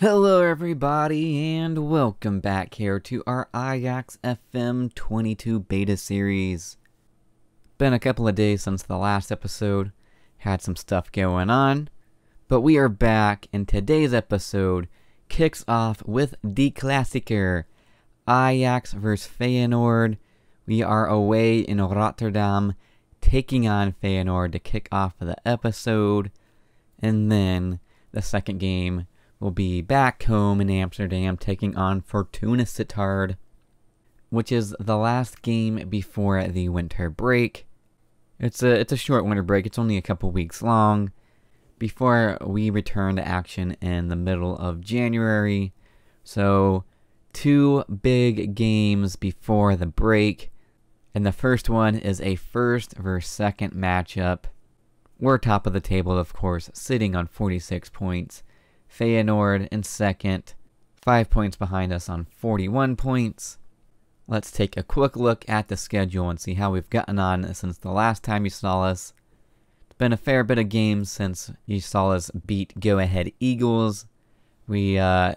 Hello, everybody, and welcome back here to our Ajax FM 22 beta series. Been a couple of days since the last episode, had some stuff going on, but we are back, and today's episode kicks off with the Klassieker Ajax vs Feyenoord. We are away in Rotterdam, taking on Feyenoord to kick off the episode, and then the second game will be back home in Amsterdam taking on Fortuna Sittard, which is the last game before the winter break. It's a it's a short winter break. It's only a couple weeks long before we return to action in the middle of January. So, two big games before the break. And the first one is a first versus second matchup. We're top of the table, of course, sitting on 46 points. Feyenoord in second, five points behind us on 41 points. Let's take a quick look at the schedule and see how we've gotten on since the last time you saw us. It's been a fair bit of games since you saw us beat Go Ahead Eagles. We uh,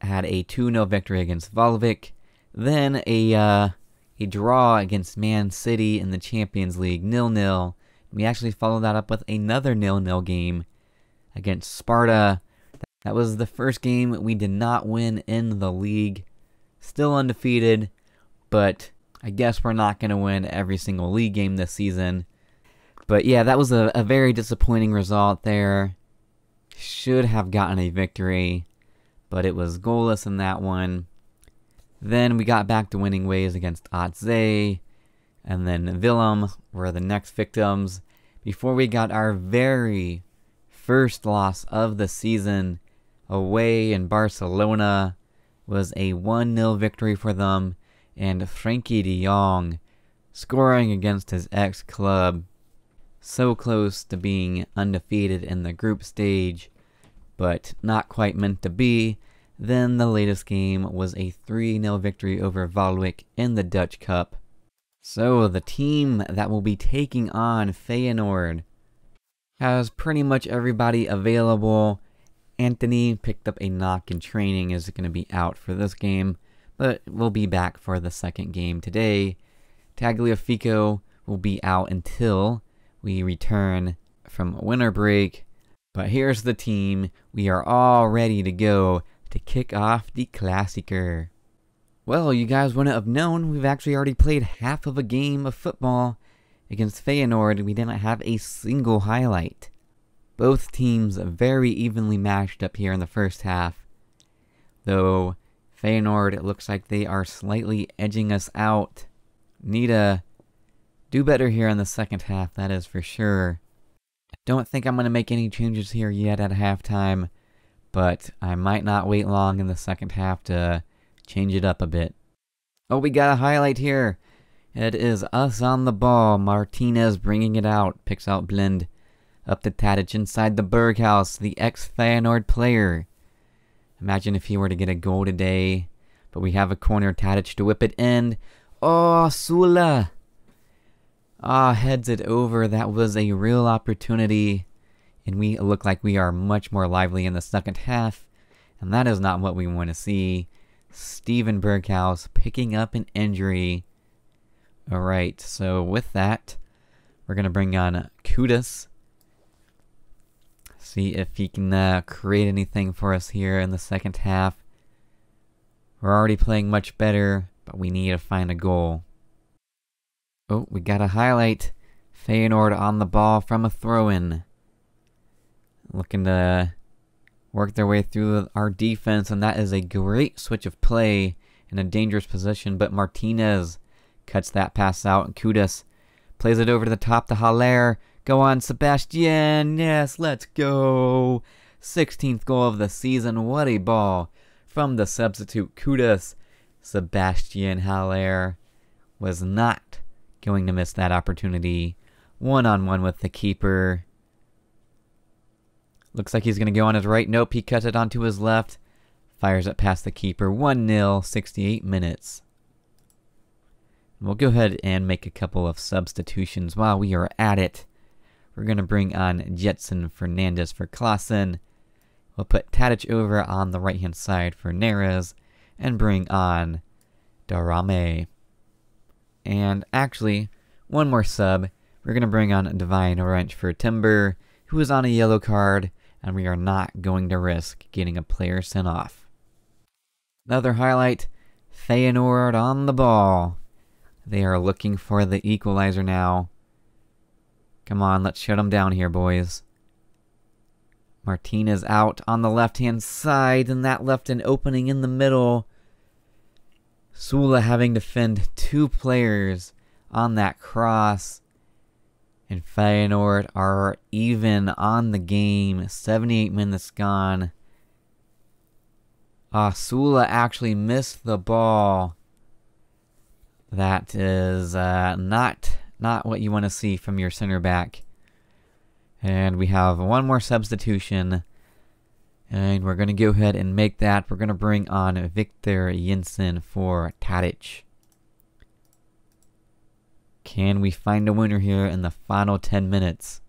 had a 2 0 victory against Waalwijk, then a, uh, a draw against Man City in the Champions League, nil nil. We actually followed that up with another nil nil game against Sparta that was the first game we did not win in the league. Still undefeated, but I guess we're not going to win every single league game this season. But yeah, that was a, a very disappointing result there. Should have gotten a victory, but it was goalless in that one. Then we got back to winning ways against AZ, and then Willem were the next victims before we got our very first loss of the season away in Barcelona was a 1 0 victory for them, and Frenkie de Jong scoring against his ex club. So close to being undefeated in the group stage, but not quite meant to be. Then the latest game was a 3 0 victory over Waalwijk in the Dutch Cup. So the team that will be taking on Feyenoord has pretty much everybody available Antony picked up a knock in training, is going to be out for this game, but will be back for the second game today. Tagliafico will be out until we return from a winter break. But here's the team. We are all ready to go to kick off the Klassieker. Well, you guys wouldn't have known, we've actually already played half of a game of football against Feyenoord. We didn't have a single highlight. Both teams very evenly matched up here in the first half. Though Feyenoord, it looks like they are slightly edging us out. Need to do better here in the second half, that is for sure. I don't think I'm going to make any changes here yet at halftime, but I might not wait long in the second half to change it up a bit. Oh, we got a highlight here. It is us on the ball. Martinez bringing it out. Picks out Blind. Up to Tadic inside the Berghuis, the ex-Feyenoord player. Imagine if he were to get a goal today. But we have a corner, Tadic to whip it in. Oh, Sula! Ah, heads it over. That was a real opportunity. And we look like we are much more lively in the second half. And that is not what we want to see. Steven Berghuis picking up an injury. Alright, so with that, we're going to bring on Kudus see if he can uh, create anything for us here in the second half. We're already playing much better, but we need to find a goal. Oh, we got a highlight. Feyenoord on the ball from a throw-in. Looking to work their way through our defense, and that is a great switch of play in a dangerous position, but Martinez cuts that pass out, and Kudus plays it over to the top to Haller. Go on, Sebastian. Yes, let's go. 16th goal of the season. What a ball from the substitute Kudus. Sebastian Haller was not going to miss that opportunity. One on one with the keeper. Looks like he's going to go on his right. Nope, he cuts it onto his left. Fires it past the keeper. 1 0, 68 minutes. We'll go ahead and make a couple of substitutions while we are at it. We're going to bring on Gedson Fernandes for Klaassen. We'll put Tadic over on the right hand side for Neres and bring on Daramy. And actually, one more sub. We're going to bring on Devyne Rensch for Timber, who is on a yellow card, and we are not going to risk getting a player sent off. Another highlight Feyenoord on the ball. They are looking for the equalizer now. Come on, let's shut them down here, boys. Martinez out on the left-hand side, and that left an opening in the middle. Sula having to fend two players on that cross. And Feyenoord are even on the game. 78 minutes gone. Ah, Sula actually missed the ball. That is uh, not not what you want to see from your center back. And we have one more substitution. And we're going to go ahead and make that. We're going to bring on Victor Jensen for Tadic. Can we find a winner here in the final 10 minutes?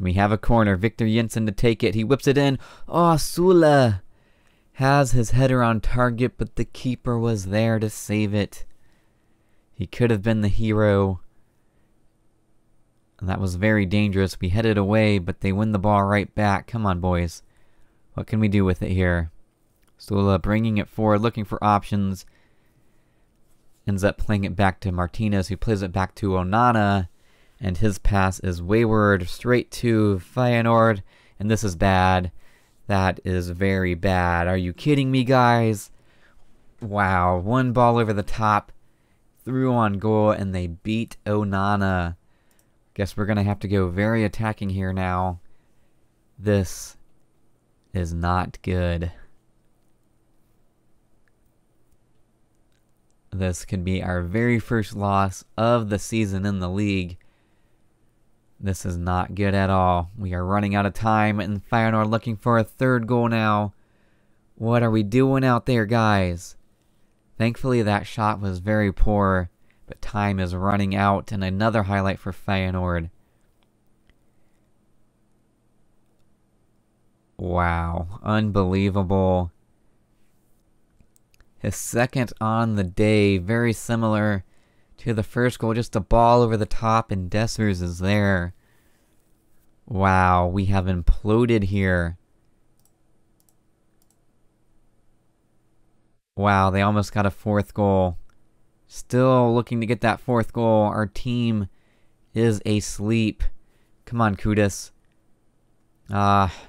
We have a corner. Victor Jensen to take it. He whips it in. Oh, Sula has his header on target, but the keeper was there to save it. He could have been the hero. And that was very dangerous. We headed away, but they win the ball right back. Come on, boys. What can we do with it here? Sula bringing it forward, looking for options. Ends up playing it back to Martinez, who plays it back to Onana. And his pass is wayward, straight to Feyenoord. And this is bad. That is very bad. Are you kidding me, guys? Wow, one ball over the top, through on goal, and they beat Onana. Guess we're going to have to go very attacking here now. This is not good. This could be our very first loss of the season in the league. This is not good at all. We are running out of time, and Feyenoord looking for a third goal now. What are we doing out there, guys? Thankfully, that shot was very poor. But time is running out, and another highlight for Feyenoord. Wow, unbelievable. His second on the day, very similar to the first goal, just a ball over the top, and Dessers is there. Wow, we have imploded here. Wow, they almost got a fourth goal. Still looking to get that fourth goal. Our team is asleep. Come on, Kudus. Ah, uh,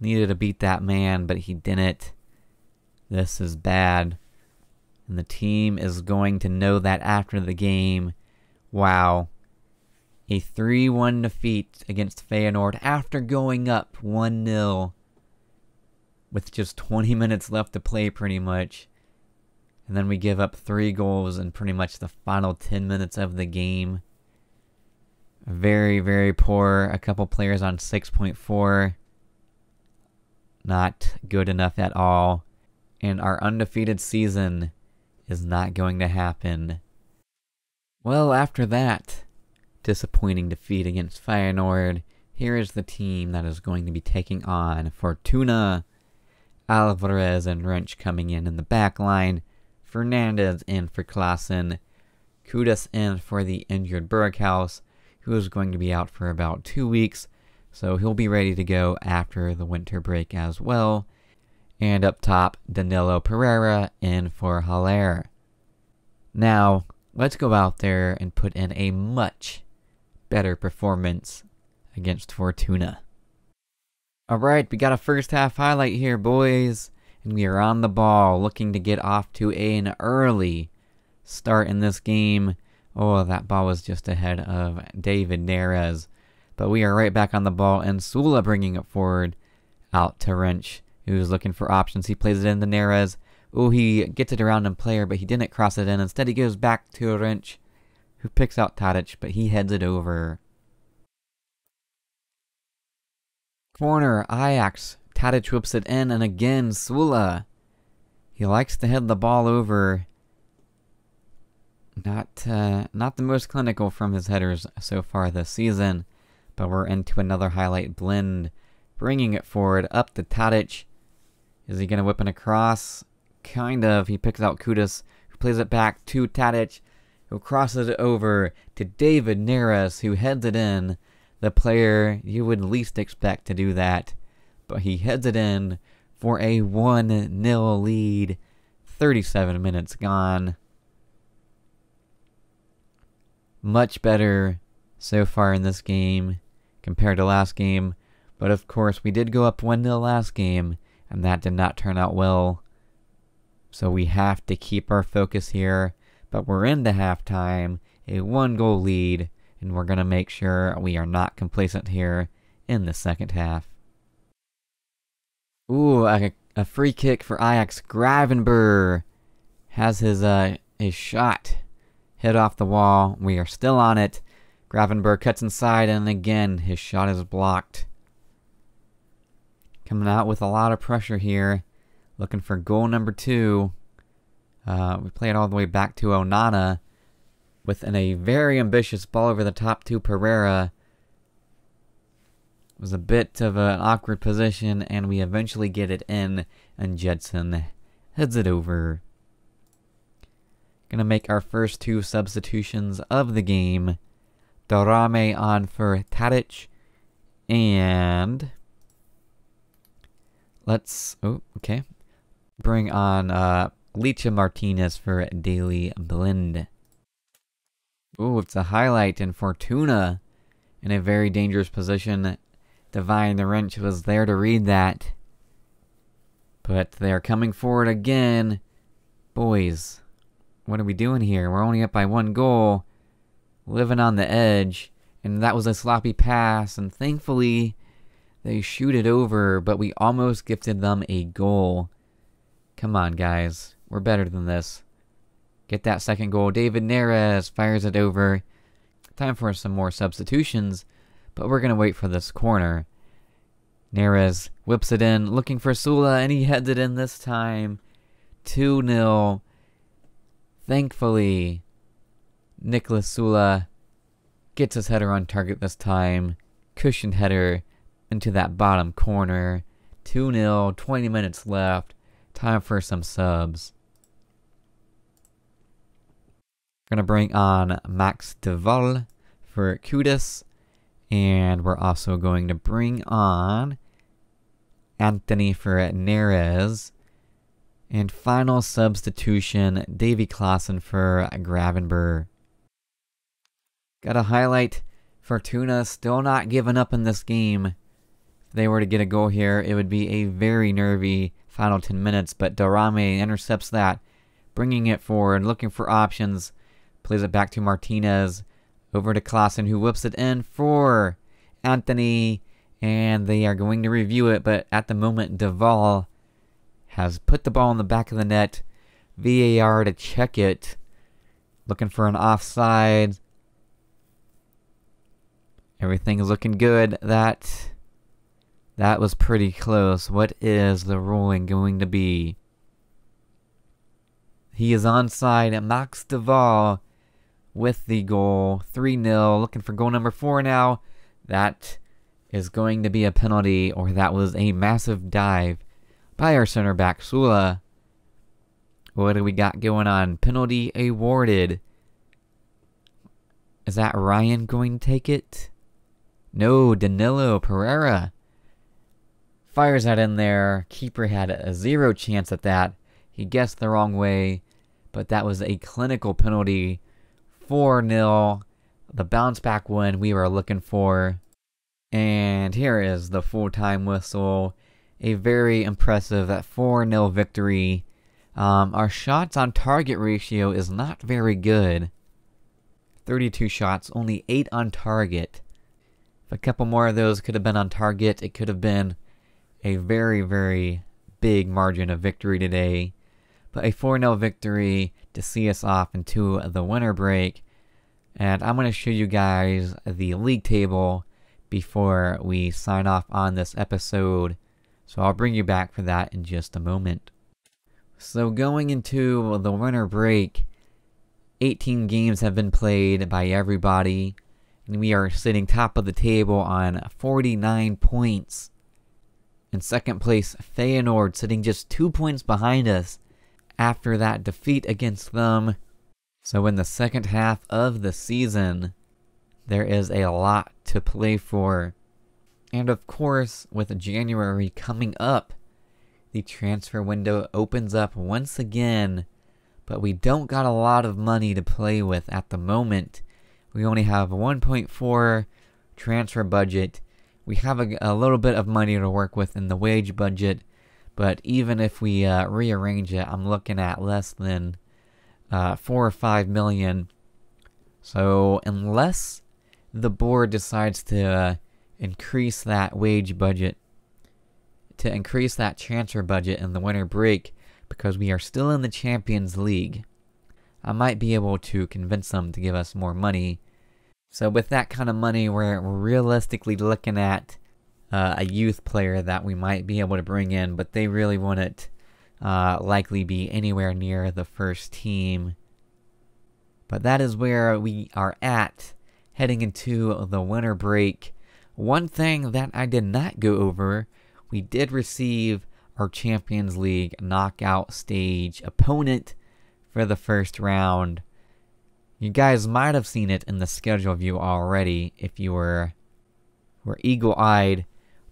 needed to beat that man, but he didn't. This is bad. And the team is going to know that after the game. Wow. A 3-1 defeat against Feyenoord after going up 1-0 with just 20 minutes left to play pretty much. And then we give up three goals in pretty much the final 10 minutes of the game. Very, very poor. A couple players on 6.4. Not good enough at all. And our undefeated season is not going to happen. Well, after that disappointing defeat against Feyenoord, here is the team that is going to be taking on Fortuna, Alvarez, and Rensch coming in in the back line. Fernandes in for Klaassen, Kudus in for the injured Berghuis, who is going to be out for about two weeks, so he'll be ready to go after the winter break as well. And up top, Danilo Pereira in for Haller. Now, let's go out there and put in a much better performance against Fortuna. Alright, we got a first half highlight here, boys we are on the ball looking to get off to an early start in this game. Oh, that ball was just ahead of David Neres. But we are right back on the ball, and Sula bringing it forward out to Rensch, who's looking for options. He plays it in to Neres. Oh, he gets it around in player, but he didn't cross it in. Instead, he goes back to Rensch, who picks out Tadic, but he heads it over. Corner, Ajax Tadic whips it in, and again, Sula. He likes to head the ball over. Not, uh, not the most clinical from his headers so far this season, but we're into another highlight Blind. bringing it forward up to Tadic. Is he going to whip it across? Kind of. He picks out Kudus, who plays it back to Tadic, who crosses it over to David Neres, who heads it in. The player you would least expect to do that. But he heads it in for a 1 0 lead. 37 minutes gone. Much better so far in this game compared to last game. But of course, we did go up 1 0 last game, and that did not turn out well. So we have to keep our focus here. But we're into halftime, a one goal lead, and we're going to make sure we are not complacent here in the second half. Ooh, a, a free kick for Ajax. Gravenberg has his uh his shot hit off the wall. We are still on it. Gravenberg cuts inside, and again, his shot is blocked. Coming out with a lot of pressure here. Looking for goal number two. Uh, we play it all the way back to Onana. With an, a very ambitious ball over the top to Pereira. It was a bit of an awkward position, and we eventually get it in, and Gedson heads it over. Gonna make our first two substitutions of the game. Daramy on for Tadic, and let's, oh, okay. Bring on uh, Licha Martinez for Daley Blind. Ooh, it's a highlight, and Fortuna in a very dangerous position. Devyne the Rensch was there to read that. But they're coming forward again. Boys, what are we doing here? We're only up by one goal. Living on the edge. And that was a sloppy pass. And thankfully, they shoot it over. But we almost gifted them a goal. Come on, guys. We're better than this. Get that second goal. David Neres fires it over. Time for some more substitutions. But we're going to wait for this corner. Neres whips it in, looking for Sula, and he heads it in this time. 2 0. Thankfully, Nicholas Sula gets his header on target this time. Cushioned header into that bottom corner. 2 0, 20 minutes left. Time for some subs. We're going to bring on Max de Waal for Kudus. And we're also going to bring on Antony for Neres. And final substitution, Davy Klaassen for Gravenberg. Gotta highlight Fortuna still not giving up in this game. If they were to get a goal here, it would be a very nervy final 10 minutes, but Daramy intercepts that, bringing it forward, looking for options, plays it back to Martinez, over to Klaassen, who whips it in for Antony, and they are going to review it, but at the moment, de Waal has put the ball in the back of the net. VAR to check it. Looking for an offside. Everything is looking good. That that was pretty close. What is the ruling going to be? He is onside. Max de Waal with the goal. 3 0. Looking for goal number 4 now. That is going to be a penalty, or that was a massive dive by our center back, Sula. What do we got going on? Penalty awarded. Is that Ryan going to take it? No, Danilo Pereira. Fires that in there. Keeper had a zero chance at that. He guessed the wrong way, but that was a clinical penalty. 4 0. The bounce back win we were looking for. And here is the full time whistle a very impressive 4 0 victory. Um, our shots on target ratio is not very good. 32 shots, only 8 on target. If a couple more of those could have been on target, it could have been a very, very big margin of victory today. But a 4 0 victory to see us off into the winter break. And I'm going to show you guys the league table before we sign off on this episode. So I'll bring you back for that in just a moment. So going into the winter break, 18 games have been played by everybody, and we are sitting top of the table on 49 points. In second place, Feyenoord sitting just two points behind us after that defeat against them. So in the second half of the season, there is a lot to play for. And of course, with January coming up, the transfer window opens up once again, but we don't got a lot of money to play with at the moment. We only have 1.4 transfer budget. We have a, a, little bit of money to work with in the wage budget, but even if we uh, rearrange it, I'm looking at less than uh, 4 or 5 million. So, unless the board decides to uh, increase that wage budget, to increase that transfer budget in the winter break, because we are still in the Champions League, I might be able to convince them to give us more money. So, with that kind of money, we're realistically looking at uh, a youth player that we might be able to bring in, but they really wouldn't uh, likely be anywhere near the first team. But that is where we are at heading into the winter break. One thing that I did not go over, we did receive our Champions League knockout stage opponent for the first round. You guys might have seen it in the schedule view already if you were were eagle-eyed,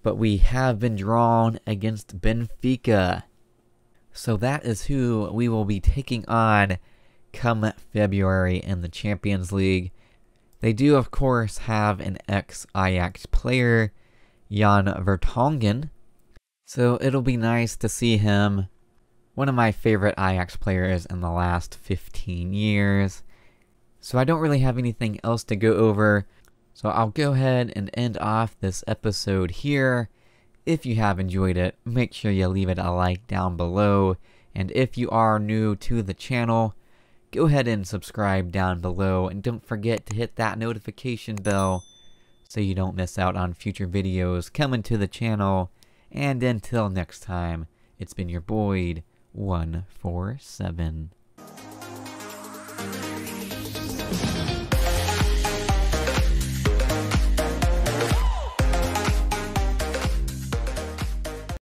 but we have been drawn against Benfica. So that is who we will be taking on come February in the Champions League. They do, of course, have an ex Ajax player, Jan Vertonghen. So it'll be nice to see him, one of my favorite Ajax players in the last 15 years. So I don't really have anything else to go over. So I'll go ahead and end off this episode here. If you have enjoyed it, make sure you leave it a like down below. And if you are new to the channel, go ahead and subscribe down below and don't forget to hit that notification bell so you don't miss out on future videos coming to the channel. And until next time, it's been your Boyd147.